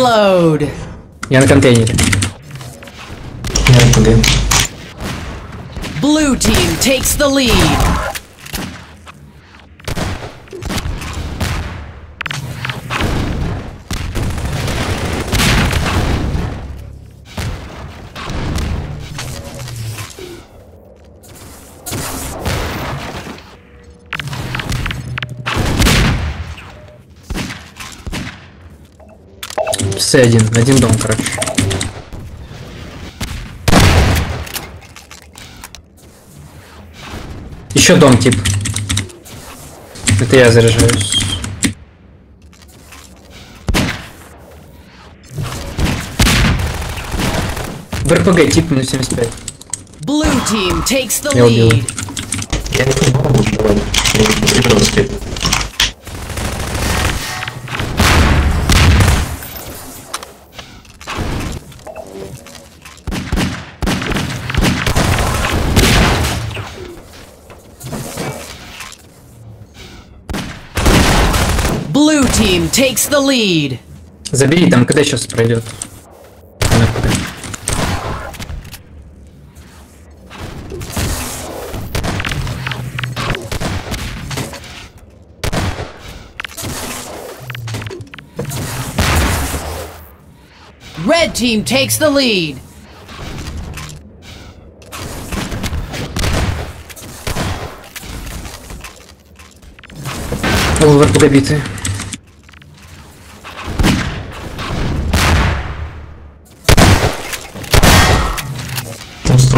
Reload. Я на контейнере. Я РПГ. Blue team takes the lead. С один. Один дом, короче. Еще дом тип. Это я заряжаюсь. В РПГ тип минус 75. Blue team takes the Я убил. lead. Я не понимаю, лучше давай. team takes the lead. Забери, там КД сейчас пройдет. На РПГ. Red team takes the lead. О, в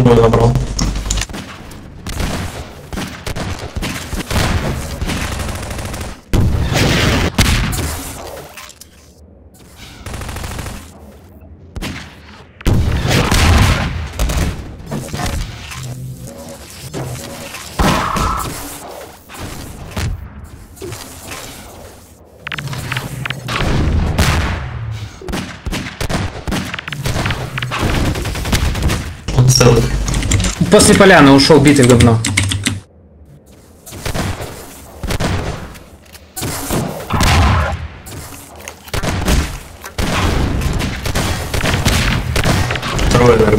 Трубой набрал. После поляны ушел битый говно. Второй на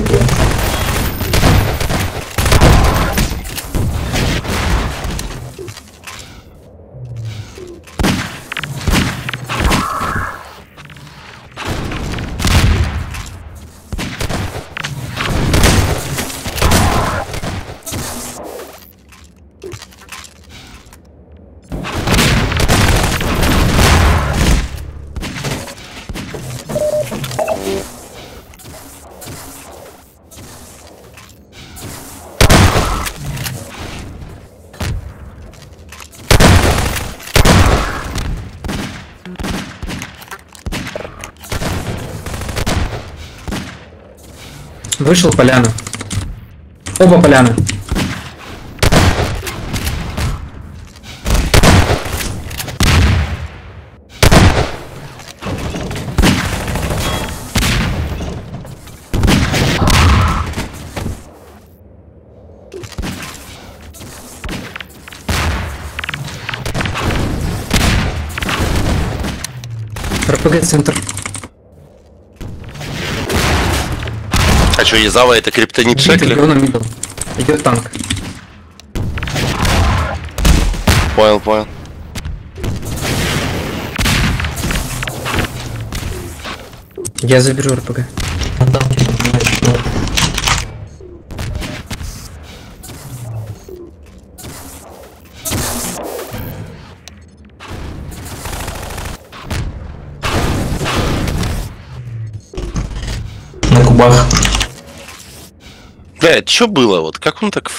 Вышел поляна. Оба поляны. РПГ А что, Езава это криптонит Шекли? Идет танк. Понял, понял. Я заберу РПГ. Ну, На кубах. Блядь, что было? Вот как он так...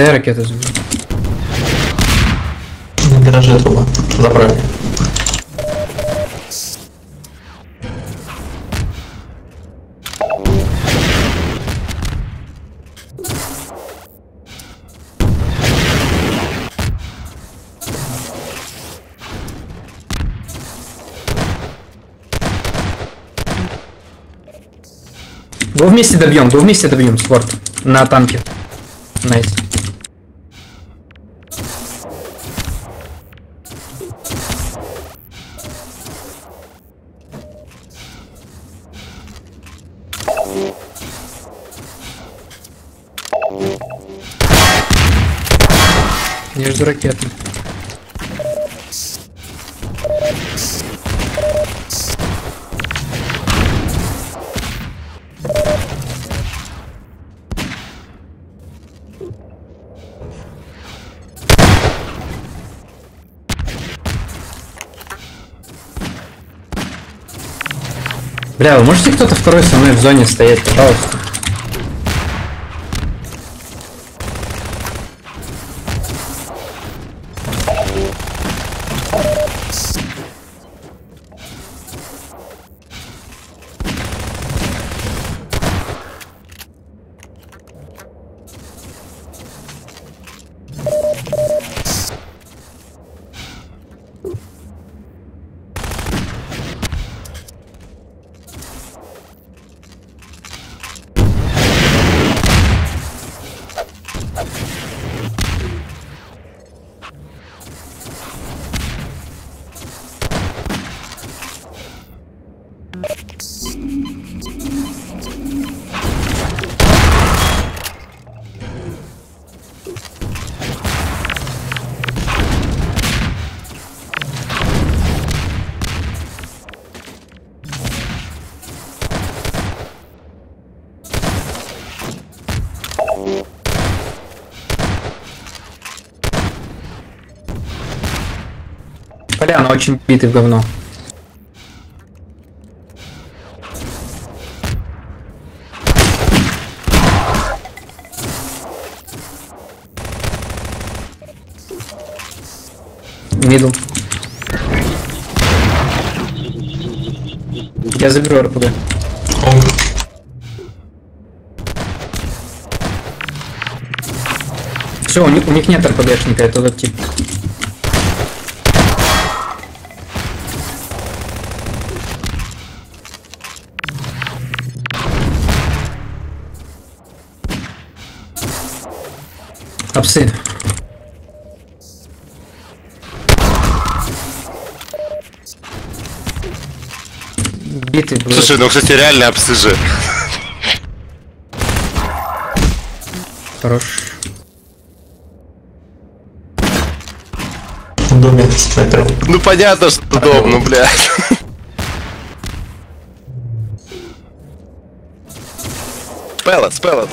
Пустая ракета звезда. На гараже труба. Забрали. Go вместе добьем, go вместе добьем, спорт. На танке. Nice. Nice. Жду ракеты. Бля, вы можете кто-то второй со мной в зоне стоять, пожалуйста? Очень битый в говно. Мидл. Я заберу РПГ. Все, у них, у них нет РПГшника, это тот тип. Апсы. Битый был. Слушай, ну, кстати, реально обсыжи. Хорош. в доме снайпер. Ну, понятно, что удобно, блядь. Пелот, пелот.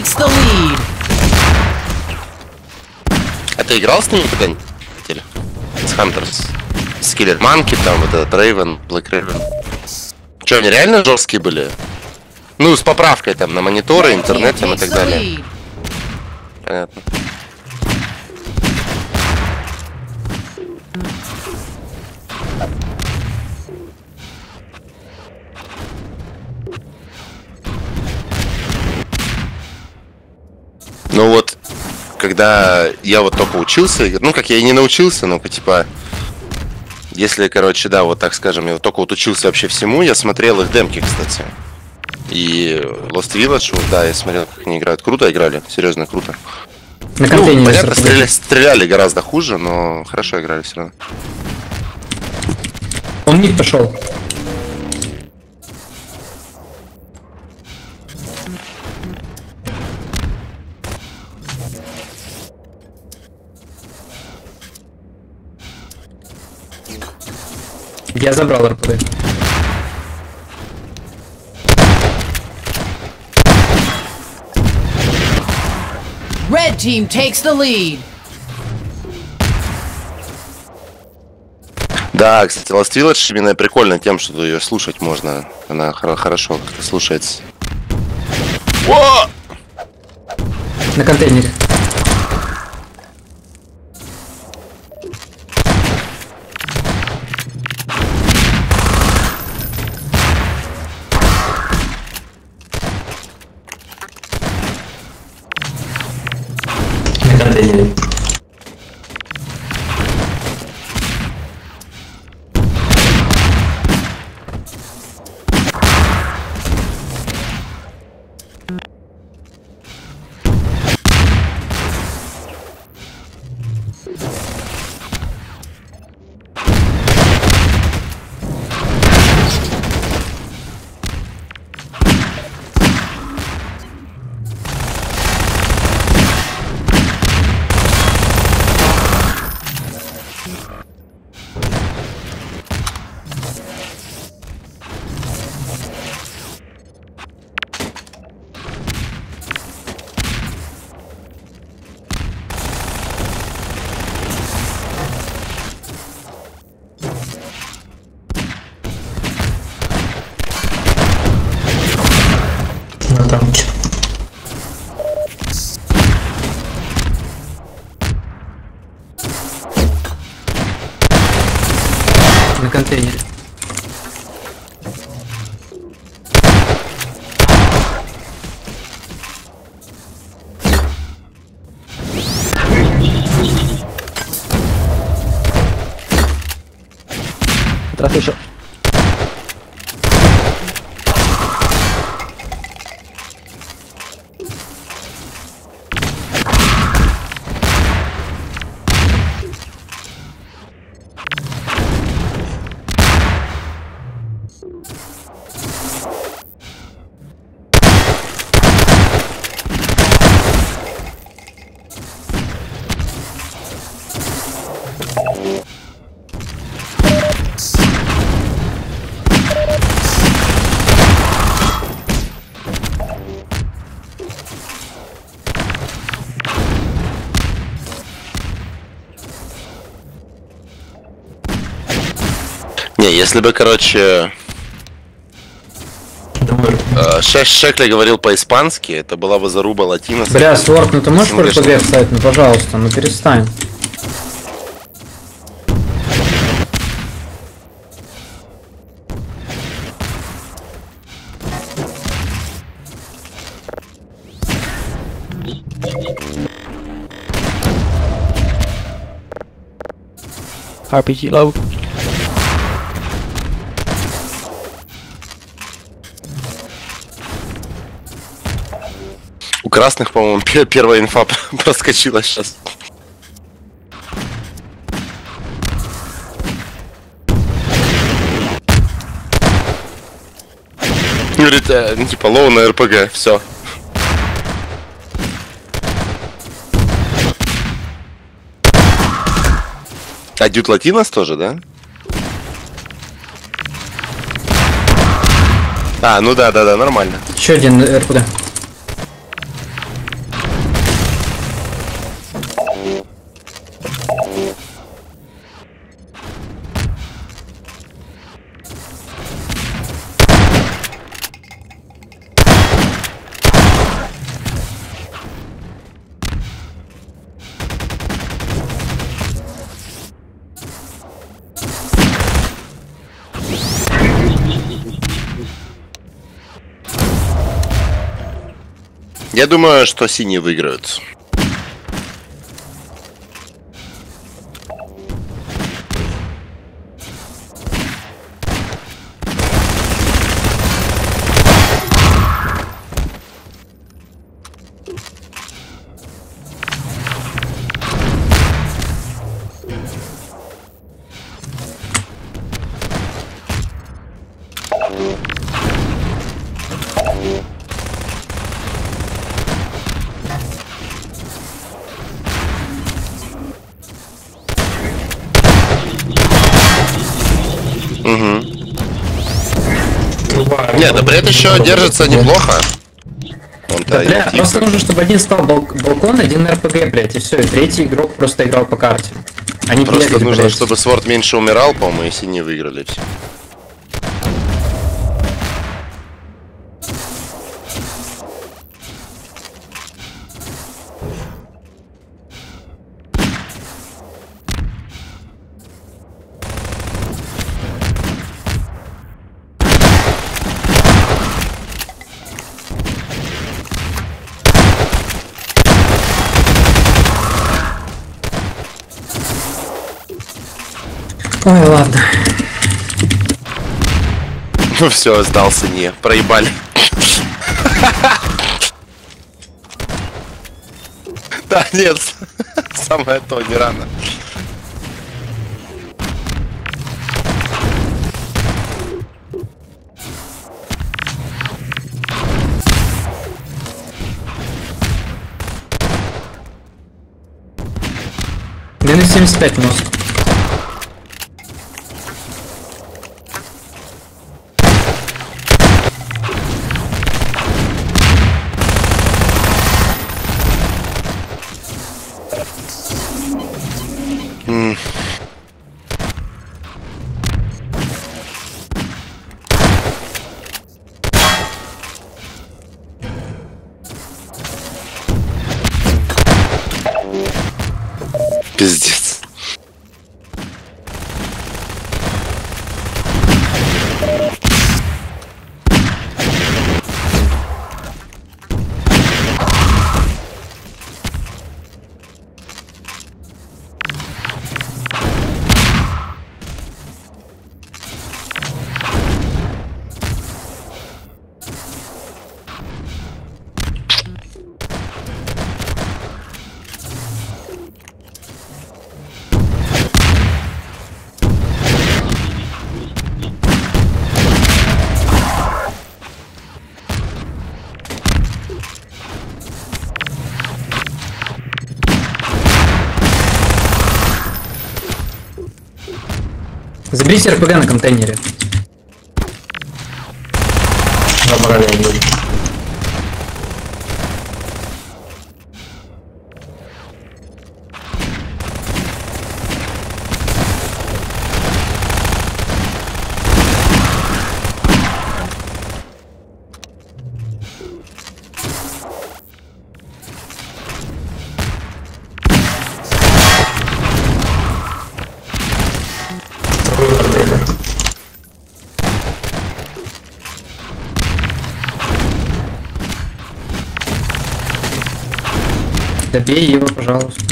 Takes the lead. А ты играл с ними когда-нибудь? С Хантерс? С Киллер Манки, там, вот этот Рейвен, Блэк Рейвен. Че, они реально жесткие были? Ну, с поправкой там на мониторы, интернет там и так далее. Понятно. Ну вот, когда я вот только учился, ну как я и не научился, ну типа, если, короче, да, вот так скажем, я вот только вот учился вообще всему, я смотрел их демки, кстати. И Lost Village, вот, да, я смотрел, как они играют. Круто играли, серьезно круто. На Ну, понятно, с стреля- RPG. стреляли гораздо хуже, но хорошо играли все равно. Он мид пошел. Я забрал РПГ. Red team takes the lead. Да, кстати, Lost Village именно прикольно тем, что ее слушать можно. Она хоро- хорошо как-то слушается. О! На контейнере. на танке. На контейнере. Не, если бы, короче, э, Шеш Шекли говорил по-испански, это была бы заруба латина. Бля, Сворд, ну ты можешь про РПГ вставить? Ну пожалуйста, ну перестань. RPG low. У красных, по-моему, пе- первая инфа проскочила сейчас. Говорит, э, ну типа low на RPG, все. А Дют Латинос тоже, да? А, ну да, да, да, нормально. Еще один РПГ. Я думаю, что синие выиграют. Бред еще держится неплохо. Да, бля, просто нужно, чтобы один стал бал- балкон, один РПГ, блядь, и все, и третий игрок просто играл по карте. Они Просто бегали, нужно, блядь. чтобы Сворд меньше умирал, по-моему, и синие выиграли все. Ну все, сдался не. Проебали. Да, нет. Самое то, не рано. Минус 75 мозг. Пиздец. Заберите РПГ на контейнере. Забрали один. Второй контейнер. Добей его, пожалуйста.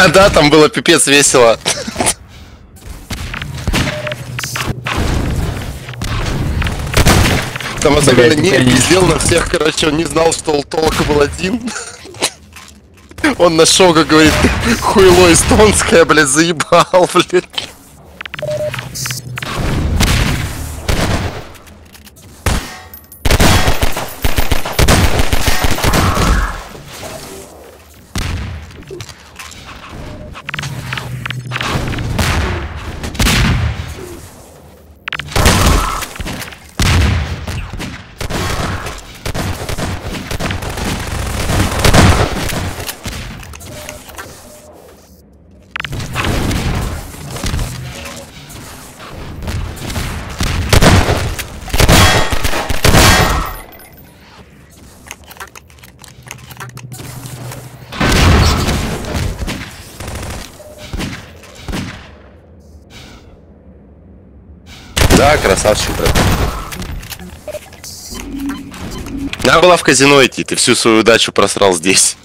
Да, да, там было пипец весело. Там особенно не пиздел на всех, короче, он не знал, что он толк был один. Он нашел, как говорит, хуйло эстонское, блядь, заебал, блядь. Да, красавчик, брат. Надо было в казино идти, ты всю свою удачу просрал здесь.